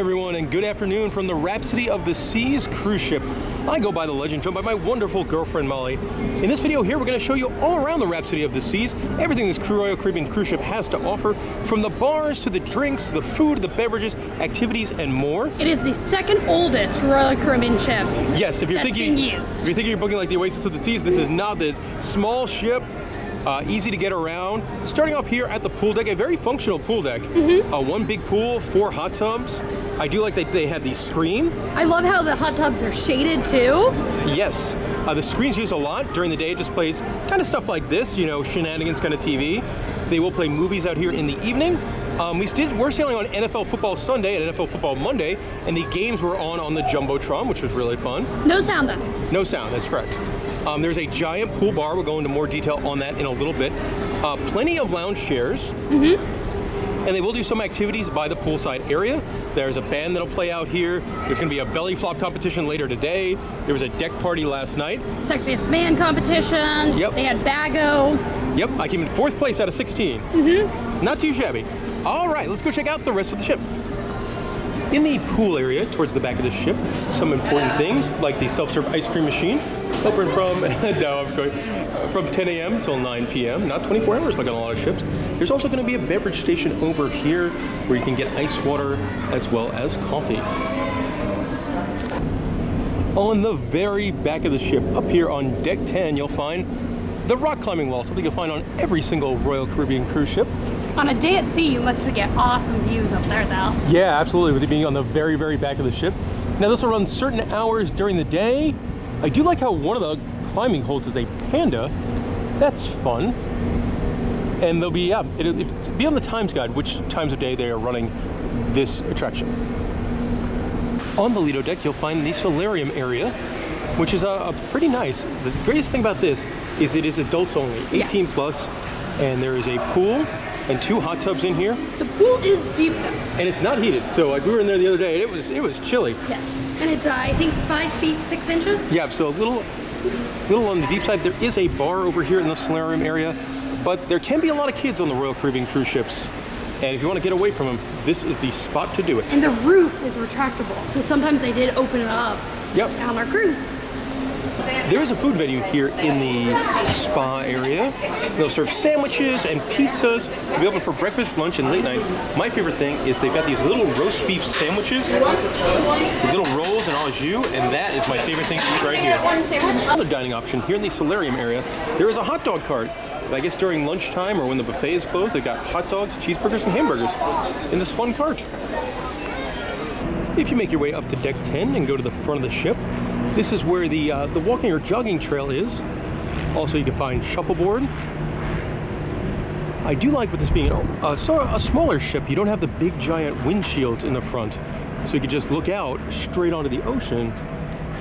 everyone, and good afternoon from the Rhapsody of the Seas cruise ship. I go by the legend, joined by my wonderful girlfriend Molly. In this video here, we're going to show you all around the Rhapsody of the Seas, everything this Royal Caribbean cruise ship has to offer, from the bars to the drinks, to the food, the beverages, activities, and more. It is the second oldest Royal Caribbean ship. Yes, if you're thinking if you're thinking you're booking like the Oasis of the Seas, this is not the small ship. Uh, easy to get around. Starting off here at the pool deck, a very functional pool deck. Mm-hmm. Uh, one big pool, four hot tubs. I do like that they have the screen. I love how the hot tubs are shaded too. Yes, uh, the screen's used a lot during the day. It just plays kind of stuff like this, you know, shenanigans kind of TV. They will play movies out here in the evening. Um, we did, we're sailing on NFL Football Sunday and NFL Football Monday, and the games were on on the Jumbotron, which was really fun. No sound though. No sound, that's correct. Um, there's a giant pool bar. We'll go into more detail on that in a little bit. Uh, plenty of lounge chairs. And they will do some activities by the poolside area. There's a band that'll play out here. There's going to be a belly flop competition later today. There was a deck party last night. Sexiest man competition. Yep. They had Bago. Yep, I came in fourth place out of 16. Mm-hmm. Not too shabby. All right, let's go check out the rest of the ship. In the pool area, towards the back of the ship, some important things like the self-serve ice cream machine, open from no, I'm going uh, from 10 a.m. till 9 p.m. Not 24 hours like on a lot of ships. There's also going to be a beverage station over here where you can get ice water as well as coffee. On the very back of the ship, up here on deck 10, you'll find the rock climbing wall, something you'll find on every single Royal Caribbean cruise ship. On a day at sea, you must get awesome views up there though. Yeah, absolutely, with it being on the very, very back of the ship. Now this will run certain hours during the day. I do like how one of the climbing holds is a panda. That's fun. And they'll be, yeah, it'll, it'll be on the times guide which times of day they are running this attraction. On the Lido deck, you'll find the solarium area, which is a, a pretty nice. The greatest thing about this is it is adults only, 18 Yes. plus, and there is a pool and two hot tubs in here The pool is deep though. and it's not heated. So like we were in there the other day, and it was it was chilly. Yes. And it's uh, I think five feet six inches. Yeah, so a little little on the deep side. There is a bar over here in the solarium area, but there can be a lot of kids on the Royal Caribbean cruise ships. And if you want to get away from them, this is the spot to do it. And the roof is retractable, so sometimes they did open it up Yep. on our cruise. There is a food venue here in the spa area. They'll serve sandwiches and pizzas. Open for breakfast, lunch, and late night. My favorite thing is they've got these little roast beef sandwiches, little rolls and au jus, and that is my favorite thing to eat right here. Another dining option here in the solarium area, there is a hot dog cart. I guess during lunchtime or when the buffet is closed, they've got hot dogs, cheeseburgers, and hamburgers in this fun cart. If you make your way up to deck 10 and go to the front of the ship, this is where the uh, the walking or jogging trail is. Also, you can find shuffleboard. I do like with this being a, so a smaller ship, you don't have the big giant windshields in the front, so you can just look out straight onto the ocean.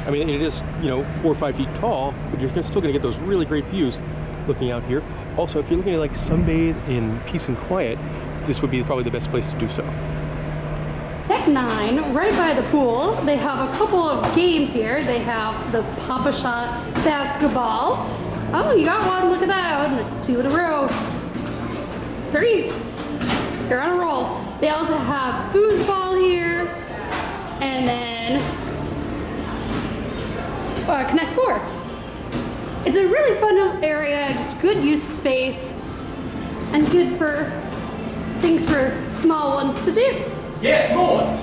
I mean, it is you know four or five feet tall, but you're still going to get those really great views looking out here. Also, if you're looking to like sunbathe in peace and quiet, this would be probably the best place to do so. Deck 9, right by the pool, they have a couple of games here. They have the Pop-A-Shot basketball. Oh, you got one, look at that. Two in a row. Three. You're on a roll. They also have foosball here. And then uh, Connect 4. It's a really fun area. It's good use of space and good for things for small ones to do Yeah, small ones.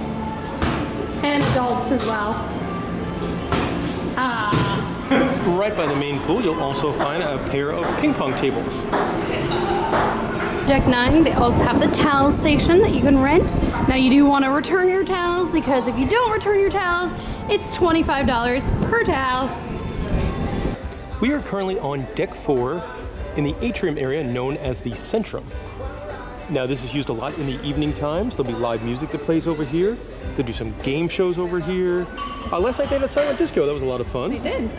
and adults as well. Ah, Right by the main pool, you'll also find a pair of ping pong tables. deck nine, they also have the towel station that you can rent. Now you do want to return your towels because if you don't return your towels, it's $25 per towel. We are currently on deck four in the atrium area known as the Centrum. Now, this is used a lot in the evening times. There'll be live music that plays over here. They'll do some game shows over here. Uh, last night they had a silent disco. That was a lot of fun. did.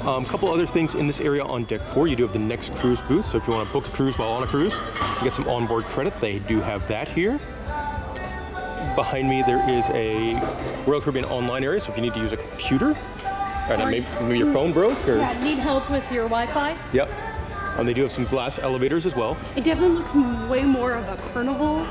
A um, couple other things in this area on deck four. You do have the next cruise booth. So if you want to book a cruise while on a cruise, you get some onboard credit. They do have that here. Behind me, there is a Royal Caribbean online area. So if you need to use a computer, or maybe, maybe your phone broke, or Yeah, need help with your Wi-Fi? yep. Um, they do have some glass elevators as well. It definitely looks way more of a carnival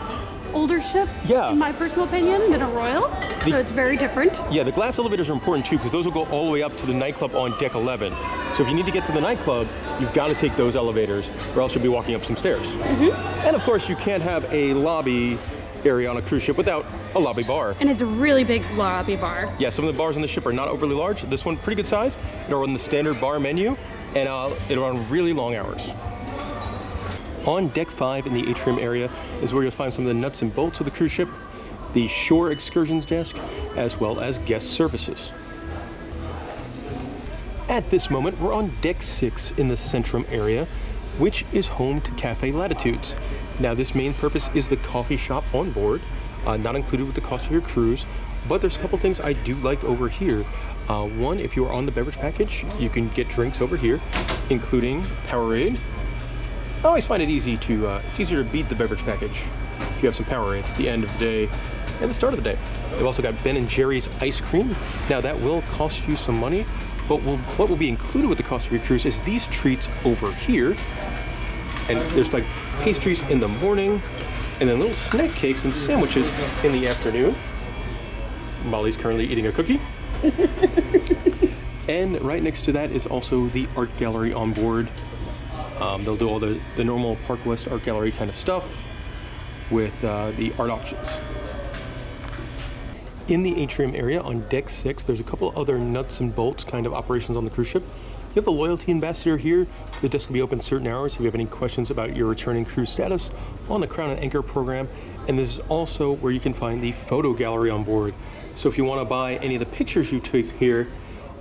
older ship, Yeah. in my personal opinion, than a Royal. The- so it's very different. Yeah, the glass elevators are important too because those will go all the way up to the nightclub on deck 11. So if you need to get to the nightclub, you've got to take those elevators or else you'll be walking up some stairs. And of course, you can't have a lobby area on a cruise ship without a lobby bar. And it's a really big lobby bar. Yeah, some of the bars on the ship are not overly large. This one, pretty good size. They're on the standard bar menu and uh, it'll run really long hours. On deck five in the atrium area is where you'll find some of the nuts and bolts of the cruise ship, the shore excursions desk, as well as guest services. At this moment, we're on deck six in the Centrum area, which is home to Cafe Latitudes. Now, this main purpose is the coffee shop on board, uh, not included with the cost of your cruise, but there's a couple things I do like over here. Uh, one, if you are on the beverage package, you can get drinks over here, including Powerade. I always find it easy to, uh, it's easier to beat the beverage package if you have some Powerade at the end of the day and the start of the day. They've also got Ben and Jerry's ice cream. Now that will cost you some money, but will, what will be included with the cost of your cruise is these treats over here. And there's like pastries in the morning, and then little snack cakes and sandwiches in the afternoon. Molly's currently eating a cookie. and right next to that is also the art gallery on board. Um, they'll do all the, the normal Park West art gallery kind of stuff with uh, the art auctions. In the atrium area on deck six, there's a couple other nuts and bolts kind of operations on the cruise ship. You have the loyalty ambassador here. The desk will be open certain hours if you have any questions about your returning cruise status on the Crown and Anchor program. And this is also where you can find the photo gallery on board. So if you want to buy any of the pictures you took here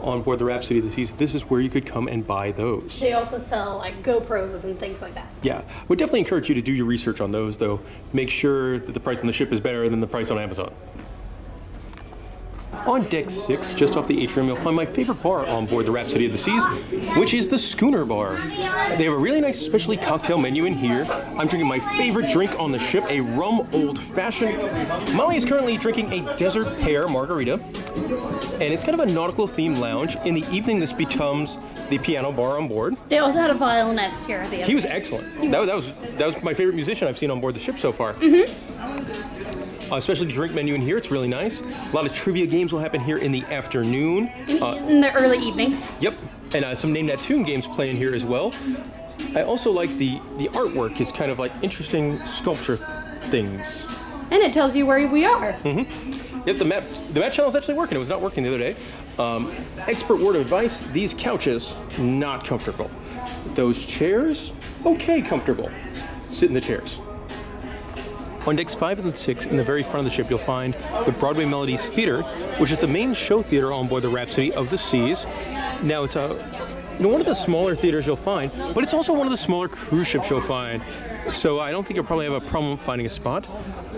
on board the Rhapsody of the Seas, this is where you could come and buy those. They also sell like GoPros and things like that. Yeah, would definitely encourage you to do your research on those, though. Make sure that the price on the ship is better than the price on Amazon. On deck six, just off the atrium, you'll find my favorite bar on board the Rhapsody of the Seas, which is the Schooner Bar. They have a really nice specialty cocktail menu in here. I'm drinking my favorite drink on the ship, a rum old fashioned. Molly is currently drinking a desert pear margarita, and it's kind of a nautical themed lounge. In the evening, this becomes the piano bar on board. They also had a violinist here at the He was excellent. That, that was that was my favorite musician I've seen on board the ship so far. Mm-hmm. Uh, especially the drink menu in here, it's really nice. A lot of trivia games will happen here in the afternoon. in, Uh, in the early evenings. yep, and uh, some name that tune games play in here as well. I also like the the artwork. It's kind of like interesting sculpture things. And it tells you where we are. Yep, the map the map channel is actually working. It was not working the other day. Um, expert word of advice: these couches not comfortable. Those chairs okay comfortable. Sit in the chairs. On decks five and six, in the very front of the ship, you'll find the Broadway Melodies Theater, which is the main show theater on board the Rhapsody of the Seas. Now, it's a you know one of the smaller theaters you'll find, but it's also one of the smaller cruise ships you'll find. So I don't think you'll probably have a problem finding a spot.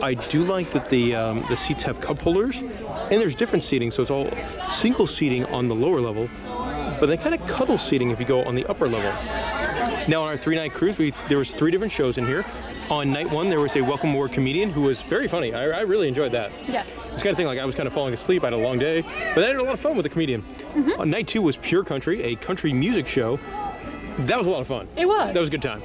I do like that the um, the seats have cup holders, and there's different seating, so it's all single seating on the lower level, but then kind of cuddle seating if you go on the upper level. Now on our three-night cruise, we there was three different shows in here. On night one, there was a welcome aboard comedian who was very funny. I, I really enjoyed that. Yes. This kind of thing, like I was kind of falling asleep. I had a long day, but I had a lot of fun with the comedian. Mm-hmm. On night two was Pure Country, a country music show. That was a lot of fun. It was. That was a good time.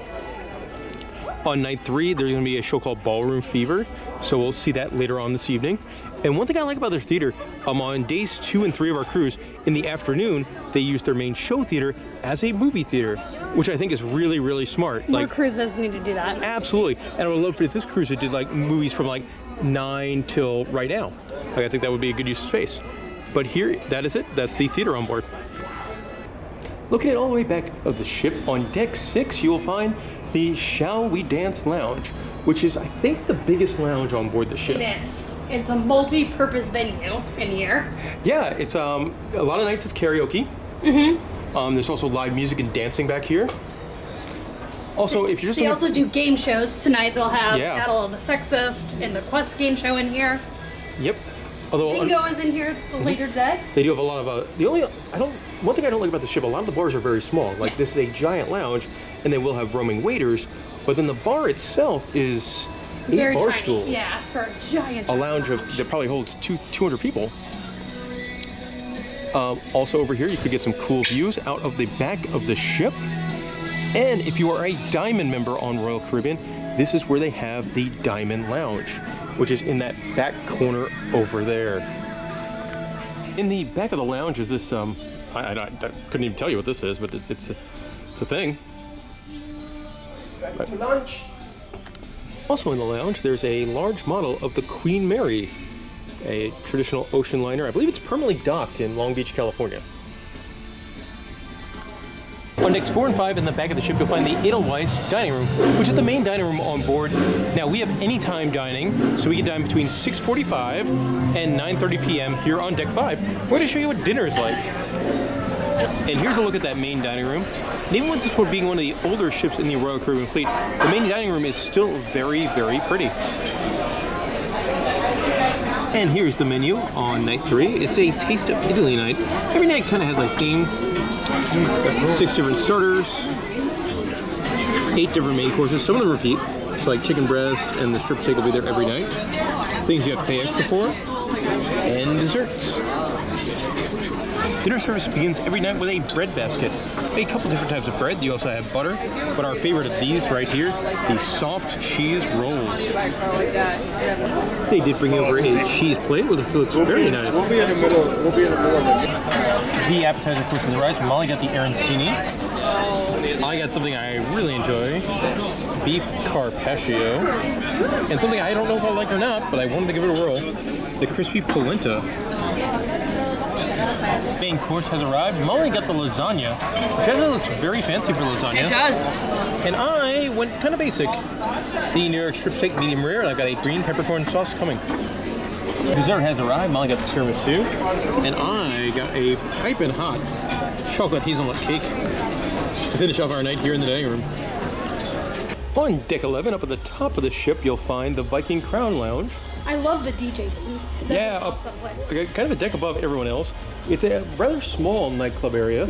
On night three, there's going to be a show called Ballroom Fever, so we'll see that later on this evening. And one thing I like about their theater, um, on days two and three of our cruise, in the afternoon, they use their main show theater as a movie theater, which I think is really, really smart. More Like, cruises need to do that. Absolutely. And I would love for this cruise to did like movies from like nine till right now. Like I think that would be a good use of space. But here, that is it. That's the theater on board. Looking at all the way back of the ship, on deck six, you will find the Shall We Dance Lounge, which is, I think, the biggest lounge on board the ship. It is. It's a multi-purpose venue in here. Yeah, it's um a lot of nights it's karaoke. Mm-hmm. Um, there's also live music and dancing back here. Also, if you're just They also do game shows. Tonight they'll have Yeah. Battle of the Sexist and the Quest game show in here. yep. Although Bingo is in here later today. They do have a lot of uh, the only I don't one thing I don't like about the ship. A lot of the bars are very small. Like Yes. this is a giant lounge, and they will have roaming waiters. But then the bar itself is eight Very bar tiny. stools. Yeah, for a giant. A lounge of that probably holds two 200 people. Um, also over here, you could get some cool views out of the back of the ship. And if you are a diamond member on Royal Caribbean, this is where they have the Diamond Lounge, which is in that back corner over there. In the back of the lounge is this, um, I, I, I couldn't even tell you what this is, but it, it's, a, it's a thing. Back to lunch. Also in the lounge, there's a large model of the Queen Mary, a traditional ocean liner. I believe it's permanently docked in Long Beach, California. On decks four and five in the back of the ship, you'll find the Edelweiss dining room, which is the main dining room on board. Now we have anytime dining, so we can dine between 6:45 and 9:30 p.m. here on deck five. We're going to show you what dinner is like. And here's a look at that main dining room. Even with this one being one of the older ships in the Royal Caribbean fleet, the main dining room is still very, very pretty. And here's the menu on night three. It's a Taste of Italy night. Every night kind of has a theme. Six different starters, eight different main courses. Some of them repeat, so like chicken breast and the strip steak will be there every night. Things you have to pay extra for, and desserts. Dinner service begins every night with a bread basket. A couple different types of bread. You also have butter, but our favorite of these right here, the soft cheese rolls. They did bring over a cheese plate, which looks very nice. We'll be in the middle. We'll be in the middle of. The appetizer course on the rice. Molly got the arancini. I got something I really enjoy, beef carpaccio, and something I don't know if I like or not, but I wanted to give it a whirl, the crispy polenta. Main course has arrived. Molly got the lasagna, which actually looks very fancy for lasagna. It does. And I went kind of basic. The New York strip steak medium rare, and I've got a green peppercorn sauce coming. Dessert has arrived. Molly got the tiramisu, and I got a piping hot chocolate hazelnut cake to finish off our night here in the dining room. On deck 11, up at the top of the ship, you'll find the Viking Crown Lounge. I love the DJ booth. That's Yeah, awesome. Like, kind of a deck above everyone else. It's a rather small nightclub area,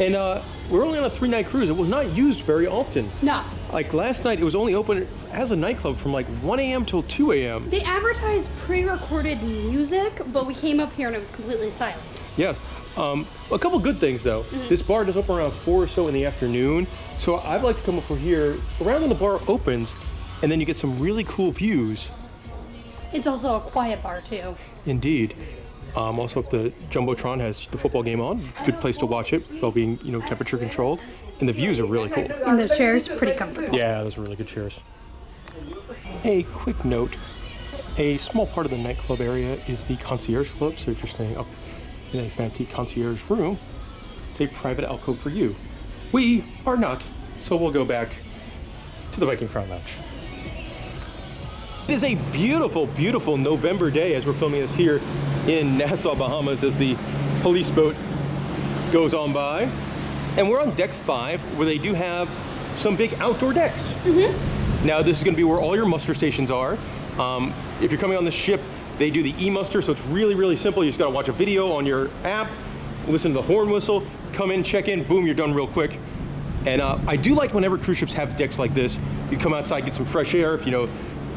and uh, we're only on a three-night cruise. It was not used very often. No. Like last night, it was only open as a nightclub from like 1 a.m. till 2 a.m. They advertised pre-recorded music, but we came up here and it was completely silent. Yes. Um, a couple good things though. This bar does open around four or so in the afternoon, so I'd like to come over here around when the bar opens, and then you get some really cool views. It's also a quiet bar too. Indeed. Um, also, if the jumbotron has the football game on, good place to watch it while being you know temperature controlled, and the views are really cool. And the chairs pretty comfortable. Yeah, those are really good chairs. A quick note: a small part of the nightclub area is the concierge club. So if you're staying up in a fancy concierge room, it's a private alcove for you. We are not, so we'll go back to the Viking Crown Lounge. It is a beautiful, beautiful November day as we're filming this here in Nassau, Bahamas, as the police boat goes on by. And we're on deck five, where they do have some big outdoor decks. Now, this is going to be where all your muster stations are. Um, if you're coming on the ship, they do the e-muster, so it's really, really simple. You just got to watch a video on your app, listen to the horn whistle, come in, check in, boom, you're done real quick. And uh, I do like whenever cruise ships have decks like this. You come outside, get some fresh air. If you know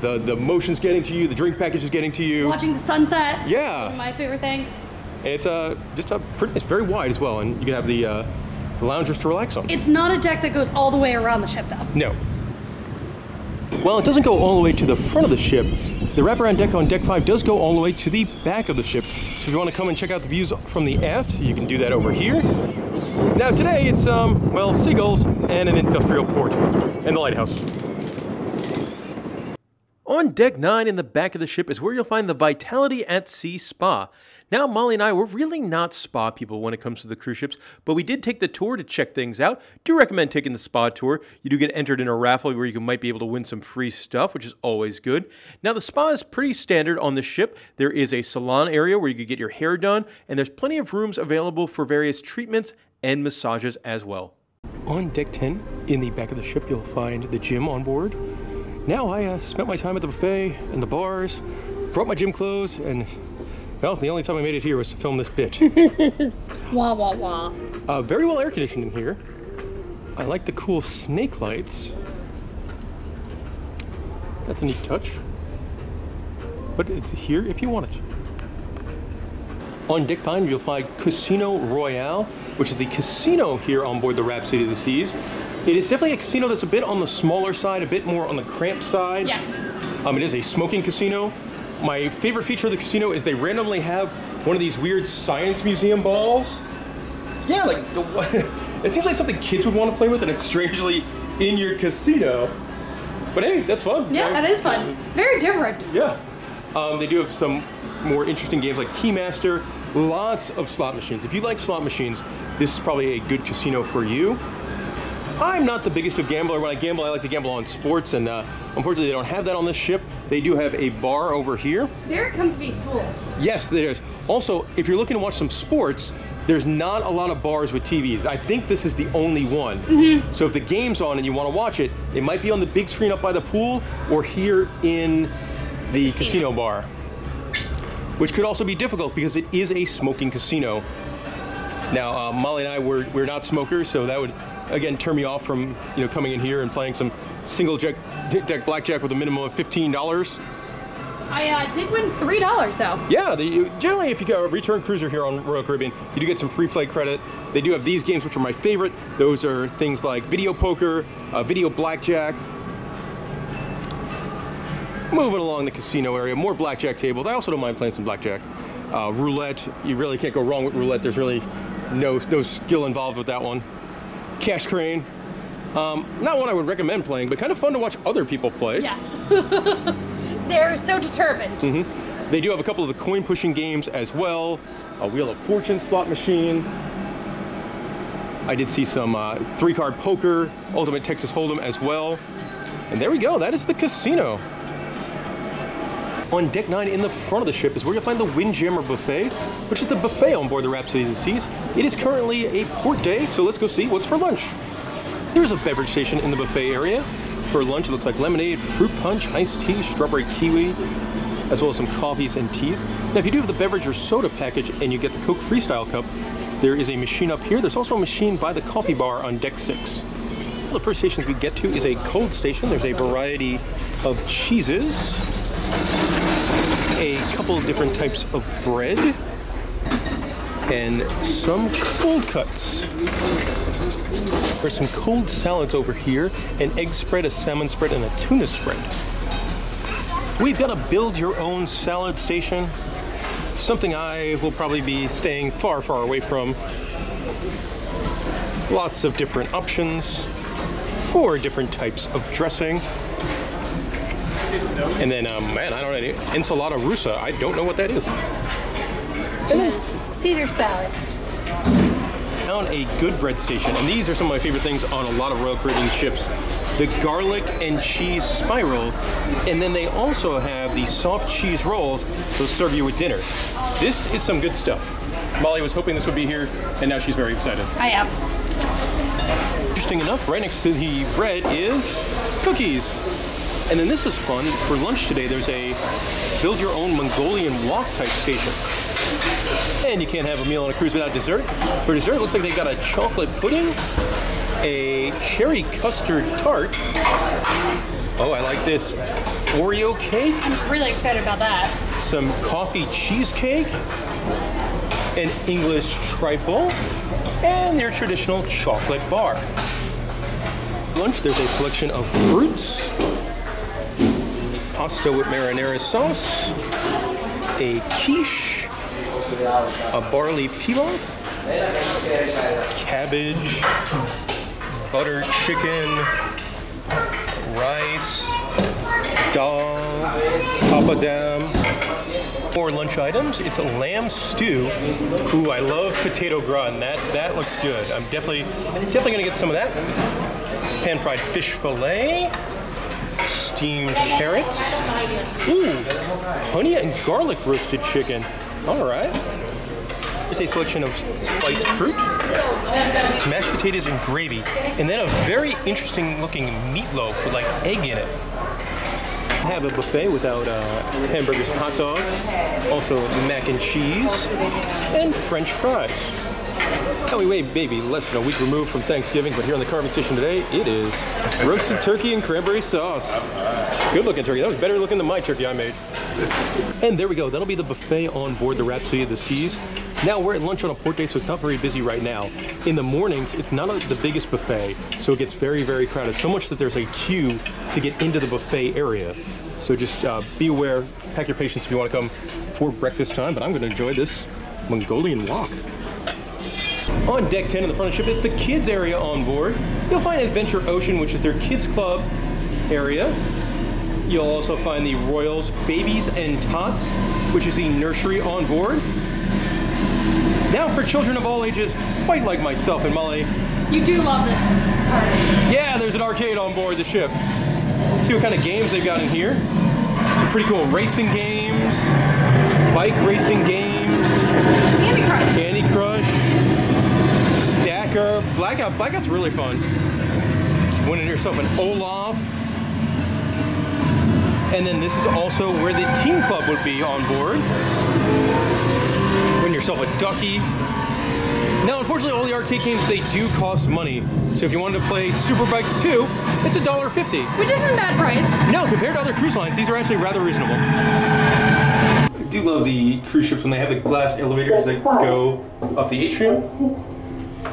the the motion's getting to you, the drink package is getting to you. Watching the sunset. Yeah. One of my favorite things. And it's uh, just a pretty. It's very wide as well, and you can have the uh, the loungers to relax on. It's not a deck that goes all the way around the ship though. No. Well, it doesn't go all the way to the front of the ship. The wraparound deck on deck five does go all the way to the back of the ship. So if you want to come and check out the views from the aft, you can do that over here. Now today it's um well seagulls and an industrial port and the lighthouse. On deck nine in the back of the ship is where you'll find the Vitality at Sea Spa. Now, Molly and I, we're really not spa people when it comes to the cruise ships, but we did take the tour to check things out. Do recommend taking the spa tour. You do get entered in a raffle where you might be able to win some free stuff, which is always good. Now, the spa is pretty standard on the ship. There is a salon area where you could get your hair done, and there's plenty of rooms available for various treatments and massages as well. On deck 10, in the back of the ship, you'll find the gym on board. Now I uh, spent my time at the buffet and the bars, brought my gym clothes, and well, the only time I made it here was to film this bit. Wah wah wah. uh, very well air conditioned in here. I like the cool snake lights. That's a neat touch. But it's here if you want it. On Dick Pine, you'll find Casino Royale, which is the casino here on board the Rhapsody of the Seas. It is definitely a casino that's a bit on the smaller side, a bit more on the cramped side. Yes. Um, it is a smoking casino. My favorite feature of the casino is they randomly have one of these weird science museum balls. Yeah, like the it seems like something kids would want to play with, and it's strangely in your casino. But hey, that's fun. Yeah, that is fun. Very different. Yeah. Um, they do have some more interesting games like Keymaster, lots of slot machines. If you like slot machines, this is probably a good casino for you. I'm not the biggest of gambler. When I gamble, I like to gamble on sports, and uh, unfortunately, they don't have that on this ship. They do have a bar over here. Very comfy stools. Yes, there's. Also, if you're looking to watch some sports, there's not a lot of bars with TVs. I think this is the only one. Mm-hmm. So if the game's on and you want to watch it, it might be on the big screen up by the pool or here in the casino. casino. bar. Which could also be difficult because it is a smoking casino. Now, uh, Molly and I were we're not smokers, so that would again turn me off from you know coming in here and playing some single deck, deck blackjack with a minimum of fifteen dollars. I uh, did win three dollars though. Yeah, the, generally, if you go a return cruiser here on Royal Caribbean, you do get some free play credit. They do have these games, which are my favorite. Those are things like video poker, uh, video blackjack. Moving along the casino area, more blackjack tables. I also don't mind playing some blackjack. Uh, roulette, you really can't go wrong with roulette. There's really no no skill involved with that one. Cash crane, um, not one I would recommend playing, but kind of fun to watch other people play. Yes. They're so determined. Mm-hmm. They do have a couple of the coin pushing games as well. A Wheel of Fortune slot machine. I did see some uh, three card poker, Ultimate Texas Hold'em as well. And there we go, that is the casino. On deck nine in the front of the ship is where you'll find the Windjammer Buffet, which is the buffet on board the Rhapsody of the Seas. It is currently a port day, so let's go see what's for lunch. There's a beverage station in the buffet area. For lunch, it looks like lemonade, fruit punch, iced tea, strawberry kiwi, as well as some coffees and teas. Now, if you do have the beverage or soda package and you get the Coke Freestyle cup, there is a machine up here. There's also a machine by the coffee bar on deck six. The first station we get to is a cold station. There's a variety of cheeses, a couple different types of bread, and some cold cuts. There's some cold salads over here, an egg spread, a salmon spread, and a tuna spread. We've got a build your own salad station, something I will probably be staying far, far away from. Lots of different options, four different types of dressing. And then, um, man, I don't know, ensalada russa. I don't know what that is. And Caesar salad. found a good bread station, and these are some of my favorite things on a lot of Royal Caribbean ships. The garlic and cheese spiral, and then they also have the soft cheese rolls they'll serve you with dinner. This is some good stuff. Molly was hoping this would be here, and now she's very excited. I am. Interesting enough, right next to the bread is cookies. And then this is fun. For lunch today, there's a build your own Mongolian wok type station. And you can't have a meal on a cruise without dessert. For dessert, it looks like they've got a chocolate pudding, a cherry custard tart. Oh, I like this. Oreo cake, I'm really excited about that. some coffee cheesecake, an English trifle, and their traditional chocolate bar. Lunch, there's a selection of fruits, pasta with marinara sauce, a quiche, a barley pilaf, cabbage, butter chicken, rice, dal, papadam, more lunch items. It's a lamb stew. Ooh, I love potato gratin. That that looks good. I'm definitely definitely gonna get some of that. Pan fried fish fillet, steamed carrots. Ooh, honey and garlic roasted chicken. All right. There's a selection of sliced fruit, mashed potatoes and gravy, and then a very interesting looking meatloaf with like egg in it I have a buffet without uh, hamburgers and hot dogs, also mac and cheese, and french fries. We wait, baby, less than a week removed from Thanksgiving, but here on the carving station today, it is roasted turkey and cranberry sauce. Good looking turkey. That was better looking than my turkey I made. And there we go. That'll be the buffet on board the Rhapsody of the Seas. Now we're at lunch on a port day, so it's not very busy right now. In the mornings, it's not a, the biggest buffet, so it gets very, very crowded. So much that there's a queue to get into the buffet area. So just uh, be aware, pack your patience if you want to come for breakfast time. But I'm going to enjoy this Mongolian wok. On deck 10 in the front of the ship, it's the kids area on board. You'll find Adventure Ocean, which is their kids club area. You'll also find the Royals Babies and Tots, which is the nursery on board. Now for children of all ages, quite like myself and Molly. You do love this part. Yeah, there's an arcade on board the ship. Let's see what kind of games they've got in here. Some pretty cool racing games, bike racing games, Candy Crush. Candy Stacker, uh, Blackout. Blackout's really fun. Winning yourself an Olaf. And then this is also where the team club would be on board. Win yourself a ducky. Now, unfortunately, all the arcade games, they do cost money. So if you wanted to play Super Bikes 2, it's $1.50. Which isn't a bad price. No, compared to other cruise lines, these are actually rather reasonable. I do love the cruise ships when they have the glass elevators that go up the atrium.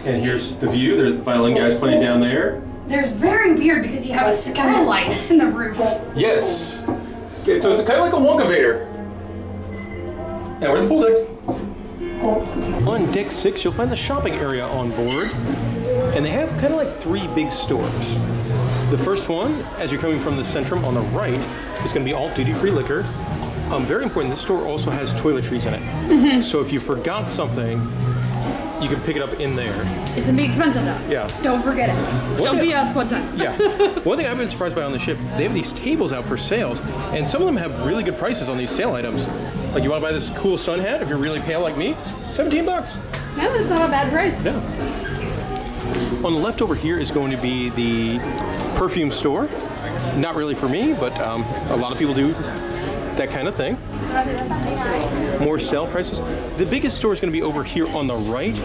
And here's the view. There's the violin guys playing down there. There's very weird because you have a skylight in the roof. Yes. Okay, so it's kind of like a Wonkavator. Now where's the pool deck? On deck six, you'll find the shopping area on board. And they have kind of like three big stores. The first one, as you're coming from the Centrum on the right, is going to be all duty-free liquor. Um, very important, this store also has toiletries in it. So if you forgot something, you can pick it up in there. It's gonna be expensive though. Yeah. Don't forget it. Don't thing- be us one time. Yeah. One thing I've been surprised by on the ship, they have these tables out for sales, and some of them have really good prices on these sale items. Like you want to buy this cool sun hat if you're really pale like me, 17 bucks. Yeah, that's not a bad price. Yeah. On the left over here is going to be the perfume store. Not really for me, but um, a lot of people do that kind of thing. More sale prices. The biggest store is going to be over here on the right,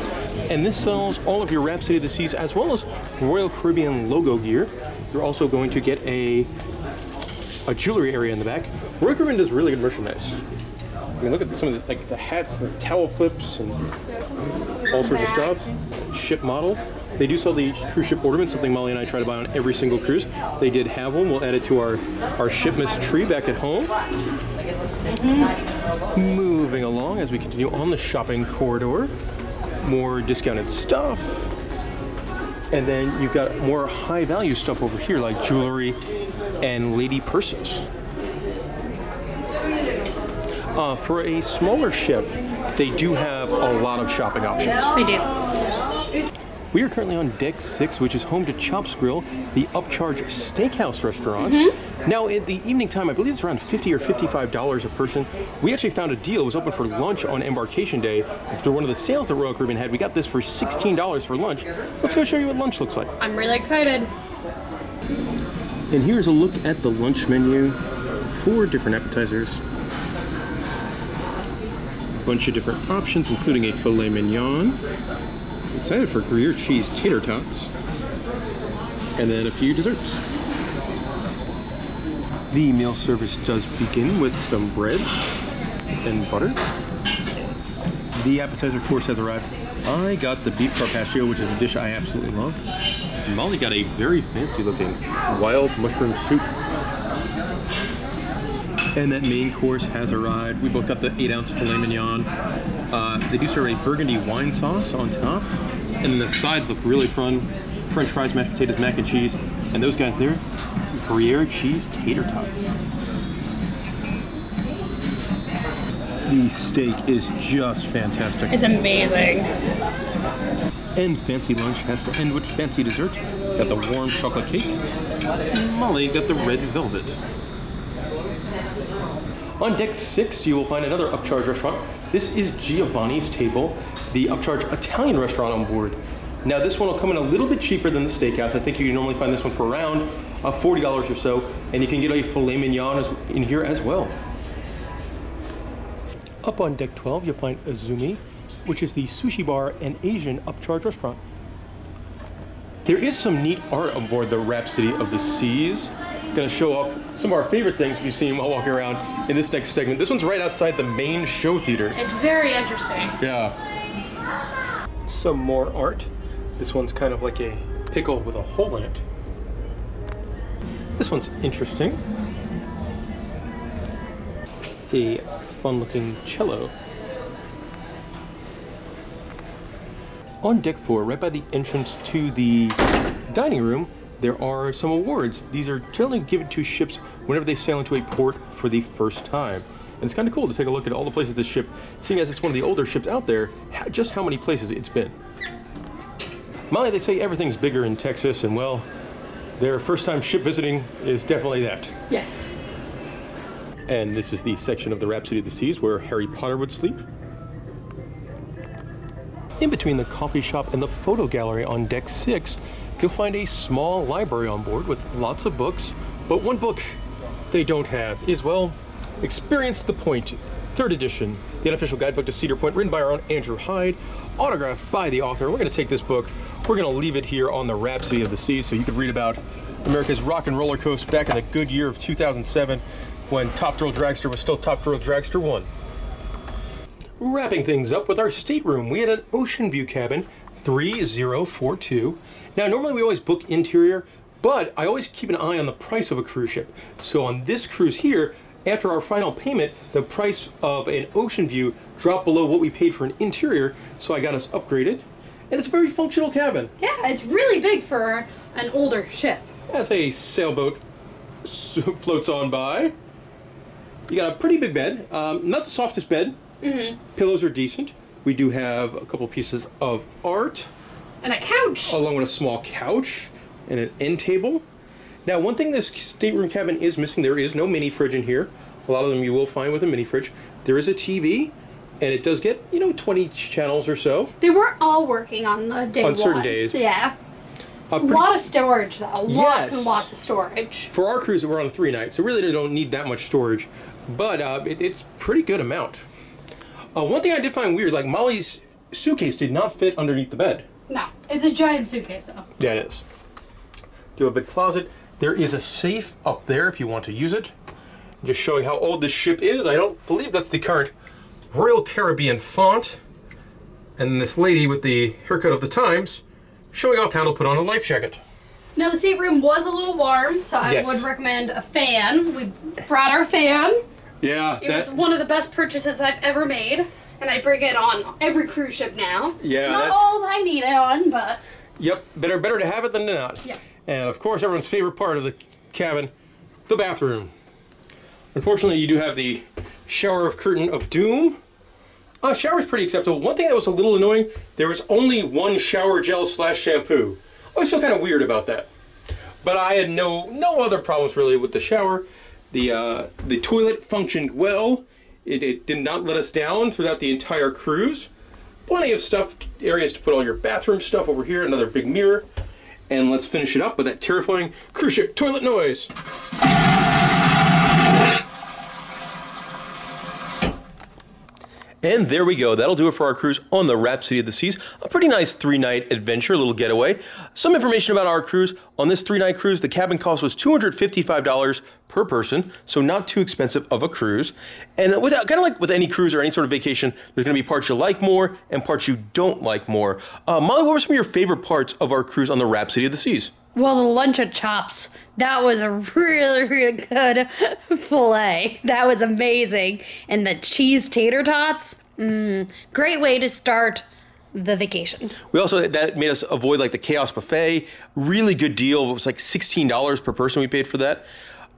and this sells all of your Rhapsody of the Seas as well as Royal Caribbean logo gear. You're also going to get a a jewelry area in the back. Royal Caribbean does really good merchandise. I mean, look at some of the like the hats, the towel clips, and all sorts of stuff. Ship model. They do sell the cruise ship ornament, something Molly and I try to buy on every single cruise. They did have one. We'll add it to our, our shipments tree back at home. Moving along as we continue on the shopping corridor. More discounted stuff. And then you've got more high value stuff over here like jewelry and lady purses. Uh, for a smaller ship, they do have a lot of shopping options. They do. We are currently on deck six, which is home to Chops Grille, the Upcharge Steakhouse restaurant. Mm-hmm. Now, at the evening time, I believe it's around 50 or $55 a person. We actually found a deal. It was open for lunch on embarkation day. After one of the sales that Royal Caribbean had, we got this for $16 for lunch. Let's go show you what lunch looks like. I'm really excited. And here's a look at the lunch menu. Four different appetizers. A Bunch of different options, including a filet mignon. Excited for Gruyere cheese tater tots. And then a few desserts. The meal service does begin with some bread and butter. The appetizer course has arrived. I got the beef carpaccio, which is a dish I absolutely love. Molly got a very fancy looking wild mushroom soup. And that main course has arrived. We both got the 8 ounce filet mignon. They do serve a burgundy wine sauce on top. And then the sides look really fun. French fries, mashed potatoes, mac and cheese. And those guys there, Gruyere cheese tater tots. The steak is just fantastic. It's amazing. And fancy lunch has to end with fancy dessert. Got the warm chocolate cake. Molly got the red velvet. On deck six, you will find another Upcharge restaurant. This is Giovanni's Table, the Upcharge Italian restaurant on board. Now, this one will come in a little bit cheaper than the steakhouse. I think you normally find this one for around uh, $40 or so, and you can get a filet mignon in here as well. Up on deck 12, you'll find Izumi, which is the sushi bar and Asian upcharge restaurant. There is some neat art aboard the Rhapsody of the Seas. Gonna show off some of our favorite things we've seen while walking around in this next segment. This one's right outside the main show theater. It's very interesting. Yeah. Some more art. This one's kind of like a pickle with a hole in it. This one's interesting. A fun looking cello. On deck four, right by the entrance to the dining room, there are some awards. These are generally given to ships whenever they sail into a port for the first time. And it's kind of cool to take a look at all the places this ship, seeing as it's one of the older ships out there, just how many places it's been. Molly, they say everything's bigger in Texas, and well, their first time ship visiting is definitely that. Yes. And this is the section of the Rhapsody of the Seas where Harry Potter would sleep. In between the coffee shop and the photo gallery on deck six, you'll find a small library on board with lots of books. But one book they don't have is, well, Experience the Point, third edition, the unofficial guidebook to Cedar Point, written by our own Andrew Hyde, autographed by the author. We're going to take this book, we're going to leave it here on the Rhapsody of the Seas so you can read about America's rock and roller coaster back in the good year of 2007 when Top Thrill Dragster was still Top Thrill Dragster 1. Wrapping things up with our stateroom, we had an ocean view cabin, 3042. Now, normally we always book interior, but I always keep an eye on the price of a cruise ship. So on this cruise here, after our final payment, the price of an ocean view dropped below what we paid for an interior, so I got us upgraded. And it's a very functional cabin. Yeah, it's really big for an older ship. As a sailboat floats on by, you got a pretty big bed. Um, not the softest bed. Mm-hmm. Pillows are decent. We do have a couple pieces of art, And a couch. along with a small couch and an end table. Now, one thing this stateroom cabin is missing, there is no mini fridge in here. A lot of them you will find with a mini fridge. There is a TV, and it does get, you know, 20 channels or so. They weren't all working on the day On certain one. days. Yeah. Uh, A lot of storage though. Lots Yes. and lots of storage. for our cruise, we're on three nights, so really they don't need that much storage, but uh, it, it's pretty good amount. Uh, one thing I did find weird, like Molly's suitcase did not fit underneath the bed. No, it's a giant suitcase though. Yeah, it is. Do a big closet. There is a safe up there if you want to use it. Just showing how old this ship is. I don't believe that's the current Royal Caribbean font. And this lady with the haircut of the times showing off how to put on a life jacket. Now the stateroom was a little warm, so I Yes. would recommend a fan. We brought our fan. Yeah, It was one of the best purchases I've ever made, and I bring it on every cruise ship now. Yeah, Not that- all I need it on, but Yep, better better to have it than not. Yeah. And of course, everyone's favorite part of the cabin, the bathroom. Unfortunately, you do have the shower of curtain of doom. Uh, shower's pretty acceptable. One thing that was a little annoying, there was only one shower gel slash shampoo. I always feel kind of weird about that. But I had no no other problems really with the shower. The uh, the toilet functioned well. It, it did not let us down throughout the entire cruise. Plenty of stuff, areas to put all your bathroom stuff over here. Another big mirror. And let's finish it up with that terrifying cruise ship toilet noise. And there we go. That'll do it for our cruise on the Rhapsody of the Seas. A pretty nice three night adventure, a little getaway. Some information about our cruise. On this three night cruise, the cabin cost was $255 per person, so not too expensive of a cruise. And without, kind of like with any cruise or any sort of vacation, there's going to be parts you like more and parts you don't like more. Uh, Molly, what were some of your favorite parts of our cruise on the Rhapsody of the Seas? Well, the lunch at Chops. That was a really, really good fillet. That was amazing, and the cheese tater tots. Mm, great way to start the vacation. We also that made us avoid like the chaos buffet. Really good deal. It was like sixteen dollars per person we paid for that.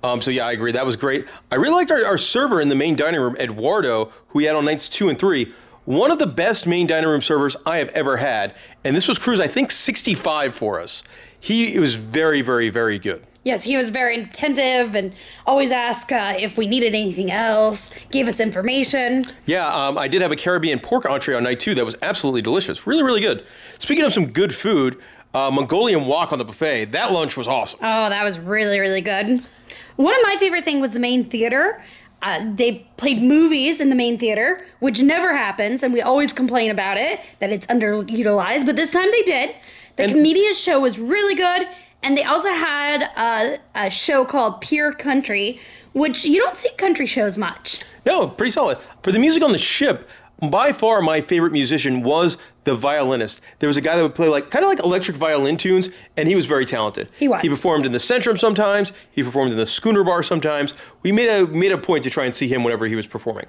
Um, so yeah, I agree. That was great. I really liked our, our server in the main dining room, Eduardo, who we had on nights two and three. One of the best main dining room servers I have ever had, and this was cruise I think sixty five for us. He was very, very, very good. Yes, he was very attentive and always asked uh, if we needed anything else, gave us information. Yeah, um, I did have a Caribbean pork entree on night two that was absolutely delicious. Really, really good. Speaking of some good food, uh, Mongolian wok on the buffet. That lunch was awesome. Oh, that was really, really good. One of my favorite things was the main theater. Uh, they played movies in the main theater, which never happens, and we always complain about it that it's underutilized. But this time they did. The And- comedian show was really good, And they also had a, a show called Pure Country, which you don't see country shows much. No, pretty solid. For the music on the ship, by far my favorite musician was the violinist. There was a guy that would play like kind of like electric violin tunes, and he was very talented. He was. He performed in the Centrum sometimes. He performed in the Schooner Bar sometimes. We made a made a point to try and see him whenever he was performing.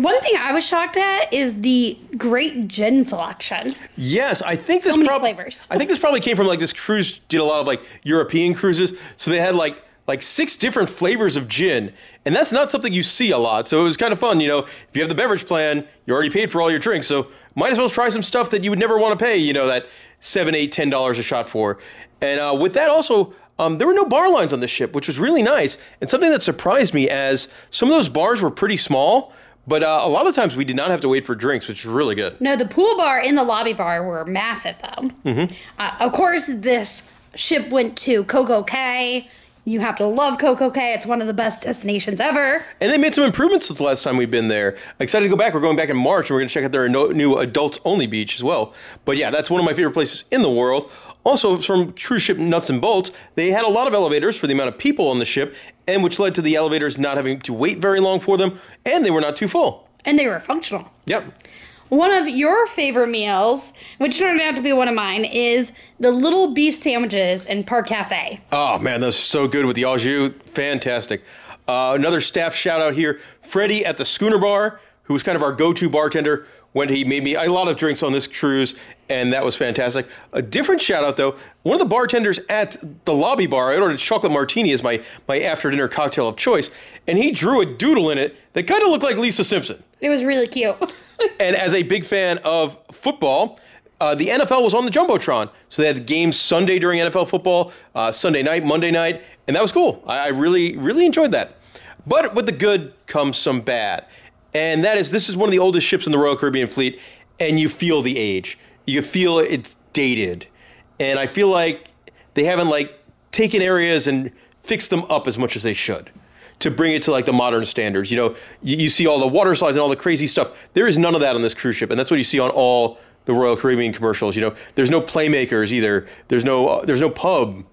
One thing I was shocked at is the great gin selection. Yes, I think So this many prob- flavors. I think this probably came from like this cruise did a lot of like European cruises, so they had like like six different flavors of gin, and that's not something you see a lot. So it was kind of fun, you know. If you have the beverage plan, you already paid for all your drinks, so might as well try some stuff that you would never want to pay, you know, that seven, eight, ten dollars a shot for. And uh, with that also. Um, there were no bar lines on the ship, which was really nice, and something that surprised me as some of those bars were pretty small, but uh, a lot of times we did not have to wait for drinks, which is really good. No, the pool bar and the lobby bar were massive, though. Mm-hmm. Uh, of course, this ship went to Coco Cay. You have to love Coco Cay. It's one of the best destinations ever. And they made some improvements since the last time we've been there. Excited to go back. We're going back in March and we're going to check out their no, new adults only beach as well. But yeah, that's one of my favorite places in the world. Also, from cruise ship Nuts and Bolts, they had a lot of elevators for the amount of people on the ship, and which led to the elevators not having to wait very long for them, and they were not too full. And they were functional. Yep. One of your favorite meals, which turned out to be one of mine, is the little beef sandwiches in Park Cafe. Oh man, that's so good with the au jus. Fantastic. Uh, another staff shout out here Freddie at the Schooner Bar, who was kind of our go to bartender when he made me a lot of drinks on this cruise, and that was fantastic. A different shout out though, one of the bartenders at the lobby bar, I ordered chocolate martini as my, my after dinner cocktail of choice, and he drew a doodle in it that kind of looked like Lisa Simpson. It was really cute. And as a big fan of football, uh, the NFL was on the Jumbotron. So they had the games Sunday during NFL football, uh, Sunday night, Monday night, and that was cool. I, I really, really enjoyed that. But with the good comes some bad. And that is, this is one of the oldest ships in the Royal Caribbean fleet, and you feel the age. You feel it's dated. And I feel like they haven't like taken areas and fixed them up as much as they should to bring it to like the modern standards. You know, you, you see all the water slides and all the crazy stuff. There is none of that on this cruise ship, and that's what you see on all the Royal Caribbean commercials. You know, there's no playmakers either. There's no uh, there's no pub.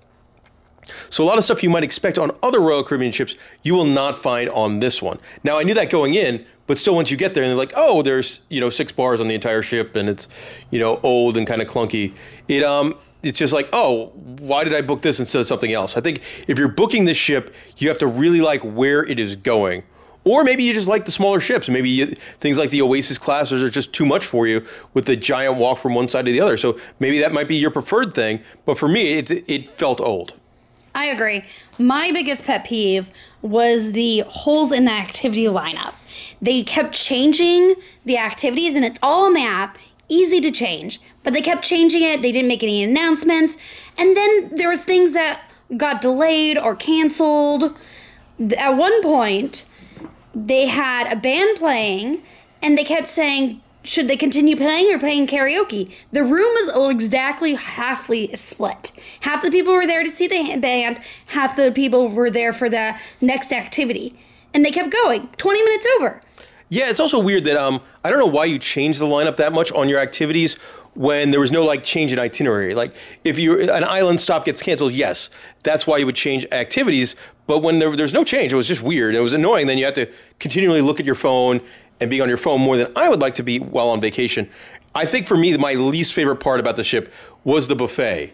So a lot of stuff you might expect on other Royal Caribbean ships, you will not find on this one. Now I knew that going in, but still once you get there and they're like, oh, there's you know six bars on the entire ship and it's you know old and kind of clunky. It um it's just like, oh, why did I book this instead of something else? I think if you're booking this ship, you have to really like where it is going. Or maybe you just like the smaller ships. Maybe you, things like the Oasis classes are just too much for you with the giant walk from one side to the other. So maybe that might be your preferred thing. But for me, it, it felt old. I agree. My biggest pet peeve was the holes in the activity lineup. They kept changing the activities, and it's all a map, easy to change. But they kept changing it. They didn't make any announcements, and then there was things that got delayed or canceled. At one point, they had a band playing, and they kept saying, should they continue playing or playing karaoke? The room was exactly halfly split. Half the people were there to see the band, half the people were there for the next activity. And they kept going. 20 minutes over. Yeah, it's also weird that um I don't know why you change the lineup that much on your activities when there was no like change in itinerary. Like if you an island stop gets canceled, yes, that's why you would change activities. But when there, there's no change, it was just weird. It was annoying. Then you have to continually look at your phone and being on your phone more than I would like to be while on vacation. I think for me, my least favorite part about the ship was the buffet.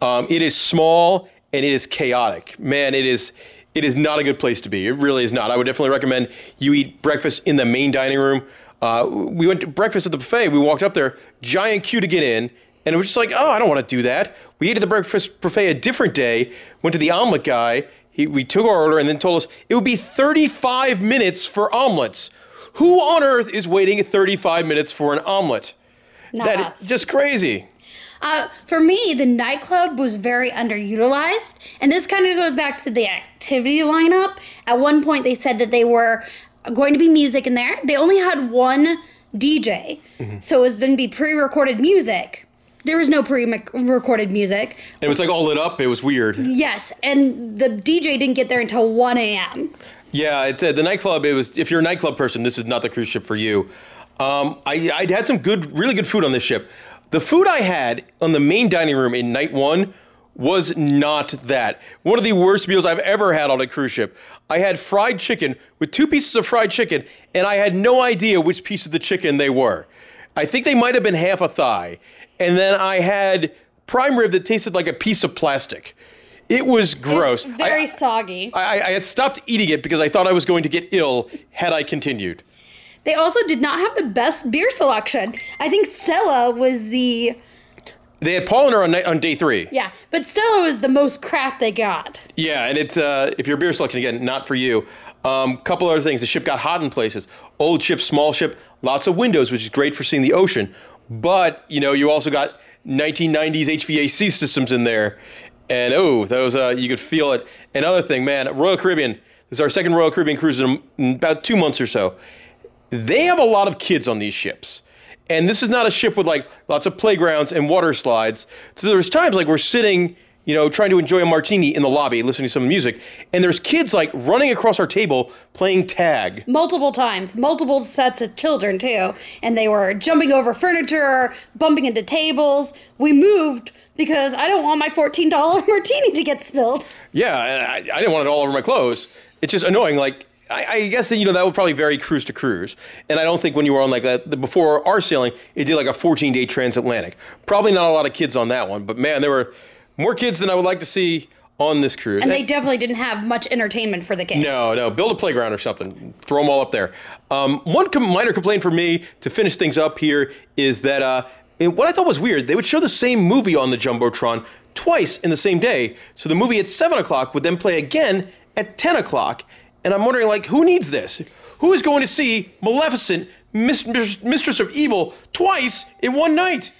Um, it is small and it is chaotic. Man, it is it is not a good place to be. It really is not. I would definitely recommend you eat breakfast in the main dining room. Uh, we went to breakfast at the buffet. We walked up there, giant queue to get in, and it was just like, oh, I don't want to do that. We ate at the breakfast buffet a different day. Went to the omelet guy. He, we took our order and then told us it would be 35 minutes for omelets. Who on earth is waiting 35 minutes for an omelet? Not That us. is just crazy. Uh, for me, the nightclub was very underutilized, and this kind of goes back to the activity lineup. At one point, they said that they were going to be music in there. They only had one DJ, so it was going to be pre-recorded music. There was no pre-recorded music. And it was like all lit up. It was weird. Yes, and the DJ didn't get there until 1 a.m. Yeah, it's uh, the nightclub. It was if you're a nightclub person, this is not the cruise ship for you. Um, I I had some good, really good food on this ship. The food I had on the main dining room in night one was not that. One of the worst meals I've ever had on a cruise ship. I had fried chicken with two pieces of fried chicken, and I had no idea which piece of the chicken they were. I think they might have been half a thigh. And then I had prime rib that tasted like a piece of plastic. It was gross. Very I, soggy. I, I had stopped eating it because I thought I was going to get ill had I continued. They also did not have the best beer selection. I think Stella was the They had Paulaner on, night, on day three. yeah, but Stella was the most craft they got. Yeah, and it's uh, if you're beer selection again, not for you. Um, couple other things. The ship got hot in places. Old ship, small ship, lots of windows, which is great for seeing the ocean. But you know, you also got 1990s HVAC systems in there, and oh, those uh, you could feel it. Another thing, man, Royal Caribbean. This is our second Royal Caribbean cruise in, in about two months or so. They have a lot of kids on these ships. And this is not a ship with like lots of playgrounds and water slides. So there's times like we're sitting, you know, trying to enjoy a martini in the lobby, listening to some music, and there's kids like running across our table playing tag. Multiple times, multiple sets of children too, and they were jumping over furniture, bumping into tables. We moved because I don't want my $14 martini to get spilled. Yeah, I, I didn't want it all over my clothes. It's just annoying. Like I, I guess that, you know that would probably vary cruise to cruise, and I don't think when you were on like that the- before our sailing, it did like a 14 day transatlantic. Probably not a lot of kids on that one, but man, there were more kids than I would like to see on this cruise. And they definitely didn't have much entertainment for the kids. No, no. Build a playground or something. Throw them all up there. Um, one com- minor complaint for me to finish things up here is that uh, and what I thought was weird, they would show the same movie on the jumbotron twice in the same day. So the movie at seven o'clock would then play again at ten o'clock, and I'm wondering, like, who needs this? Who is going to see Maleficent, Mis- Mis- Mistress of Evil, twice in one night?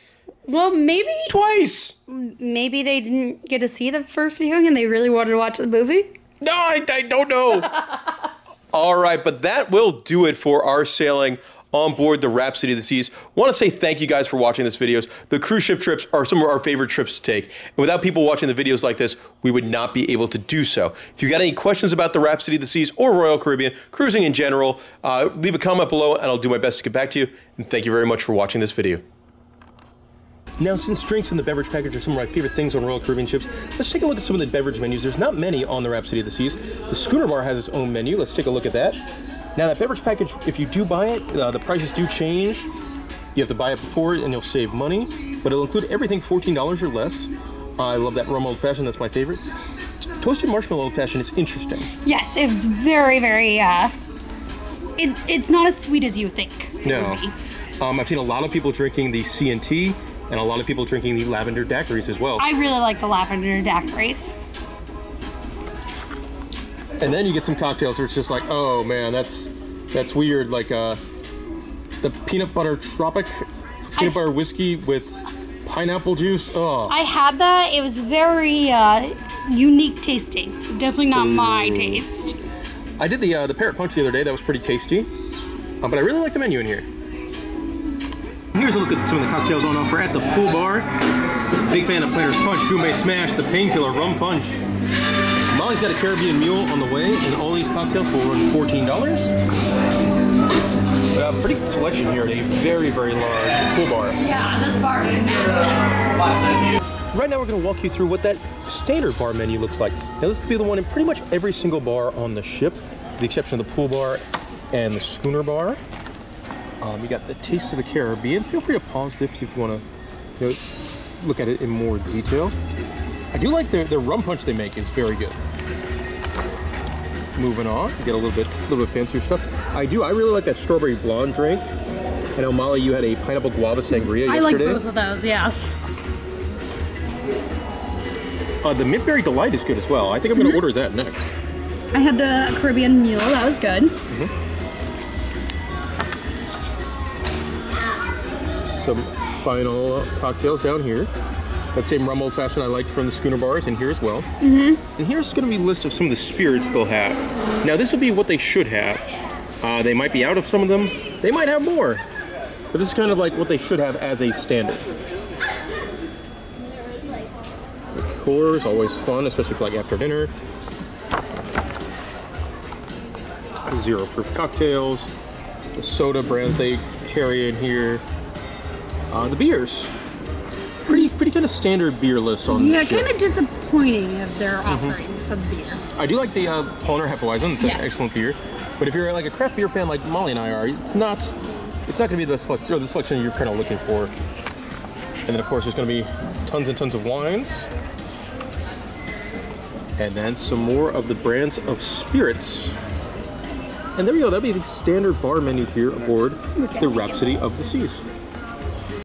Well, maybe Twice. maybe they didn't get to see the first viewing and they really wanted to watch the movie. No, I, I don't know. All right, but that will do it for our sailing on board the Rhapsody of the Seas. Want to say thank you guys for watching this videos. The cruise ship trips are some of our favorite trips to take. And without people watching the videos like this, we would not be able to do so. If you got any questions about the Rhapsody of the Seas or Royal Caribbean, cruising in general, uh, leave a comment below and I'll do my best to get back to you. And thank you very much for watching this video. Now, since drinks and the beverage package are some of my favorite things on Royal Caribbean ships, let's take a look at some of the beverage menus. There's not many on the Rhapsody of the Seas. The Schooner Bar has its own menu. Let's take a look at that. Now, that beverage package, if you do buy it, uh, the prices do change. You have to buy it before and you'll save money, but it'll include everything $14 or less. I love that rum old fashioned, that's my favorite. Toasted marshmallow old fashioned is interesting. Yes, it's very, very. uh it, It's not as sweet as you think. No. Um, I've seen a lot of people drinking the C&T and a lot of people drinking the lavender daiquiris as well. I really like the lavender daiquiris. And then you get some cocktails where it's just like, oh man, that's that's weird. Like uh, the peanut butter tropic, peanut I- butter whiskey with pineapple juice. Oh, I had that. It was very uh, unique tasting. Definitely not my taste. I did the uh, the parrot punch the other day. That was pretty tasty. Uh, but I really like the menu in here. Here's a look at some of the cocktails on offer at the pool bar. Big fan of Planter's Punch, Gourmet Smash, the Painkiller, Rum Punch. Molly's got a Caribbean Mule on the way, and all these cocktails will run $14. Uh, pretty good selection here at a very, very large pool bar. Yeah, this bar is massive. Right now we're going to walk you through what that standard bar menu looks like. Now this will be the one in pretty much every single bar on the ship, with the exception of the pool bar and the schooner bar. Um, you got the Taste of the Caribbean. Feel free to pause this if you want to you know, look at it in more detail. I do like their, their rum punch they make is very good. Moving on, get a little bit, a little bit fancier stuff. I do. I really like that strawberry blonde drink. I know Molly, you had a pineapple guava sangria I like yesterday. both of those, yes. Uh, the mint berry delight is good as well. I think I'm going to order that next. I had the Caribbean Mule, that was good. Some final cocktails down here. That same rum old fashioned I liked from the schooner bars in here as well. Mm-hmm. And here's going to be a list of some of the spirits they'll have. Now this will be what they should have. Uh, they might be out of some of them. They might have more. But this is kind of like what they should have as a standard. Liqueurs, always fun, especially for like after dinner. Zero proof cocktails. The soda brands they carry in here. Uh, the beers, kind of standard beer list on Yeah, the ship. kind of disappointing of their Mm-hmm. offerings of beer. I do like the uh, Paulaner Hefeweizen. It's Yes. an excellent beer. But if you're like a craft beer fan like Molly and I are, it's not it's not going to be the select or the selection you're kind of looking for. And then of course there's going to be tons and tons of wines. And then some more of the brands of spirits. And there we go. That'll be the standard bar menu here aboard the Rhapsody of the Seas.